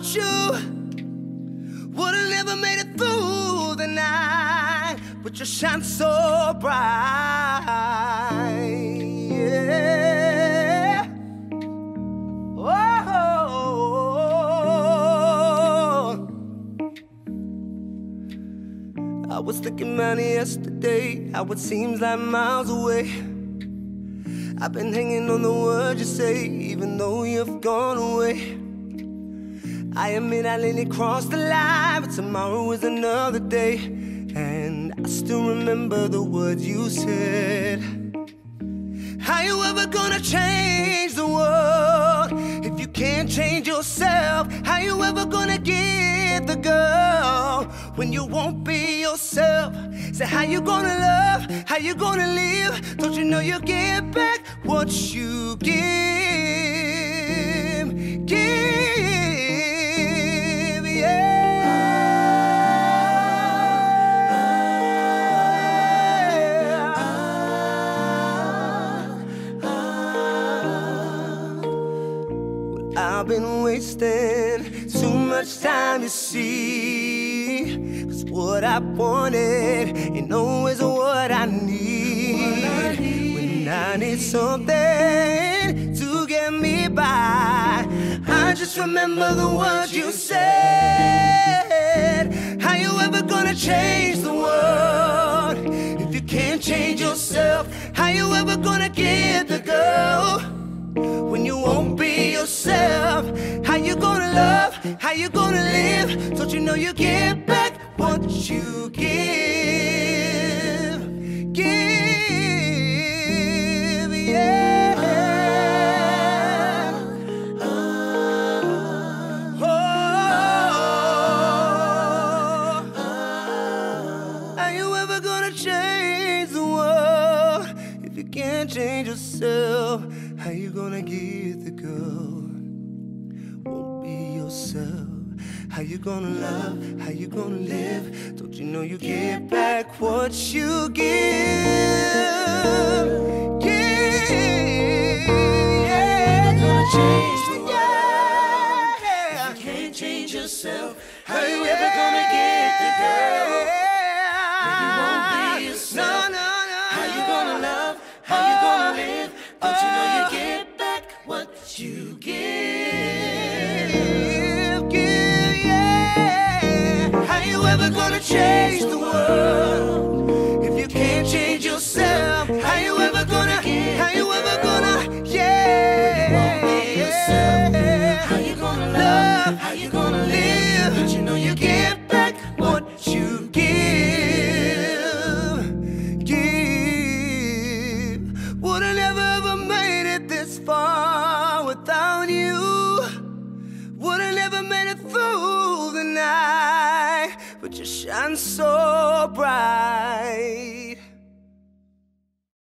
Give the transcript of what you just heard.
you. Would've never made it through the night, but you shine so bright. Yeah. Oh. I was thinking about yesterday, how it seems like miles away. I've been hanging on the words you say, even though you've gone away. I admit I nearly crossed the line, but tomorrow is another day. And I still remember the words you said. How you ever gonna change the world if you can't change yourself? How you ever gonna get the girl when you won't be yourself? Say how you gonna love? How you gonna live? Don't you know you get back what you give? I've been wasting too much time, you see. Cause what I wanted ain't always what I need. When I need something to get me by, I just remember the words you said. How you ever gonna change the world if you can't change yourself? How you ever gonna get yourself? How you gonna love? How you gonna live? Don't you know you get back what you give? Can't change yourself? How you gonna get the girl? Won't be yourself. How you gonna love? How you gonna live? Don't you know you get back what you give? Give. Yeah. Gonna change the world. Yeah. If you can't change yourself, how you ever gonna Don't you know you get back what you give? Give, give, yeah. How you ever gonna change the world if you can't change yourself? How you ever gonna? How you ever gonna? Yeah. How you gonna love? How you gonna you shine so bright.